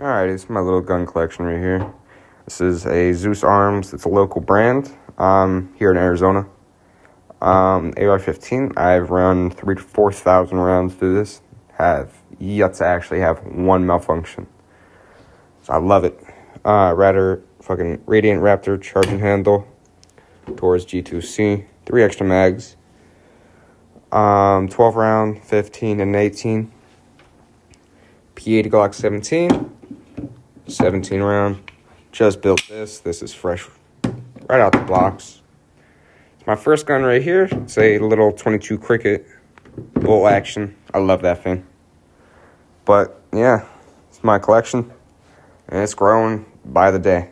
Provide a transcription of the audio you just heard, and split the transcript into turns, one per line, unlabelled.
Alright, it's my little gun collection right here. This is a Zeus Arms. It's a local brand um, here in Arizona. Um, AR-15. I've run three to four thousand rounds through this. Have yet to actually have one malfunction. So I love it. Uh, Radar, fucking Radiant Raptor charging handle. Taurus G2C. Three extra mags. Um, 12 round, 15 and 18. P80 Glock 17. 17 round. Just built this. This is fresh right out the box. It's my first gun right here. It's a little 22 Cricket bolt action. I love that thing. But yeah, it's my collection and it's growing by the day.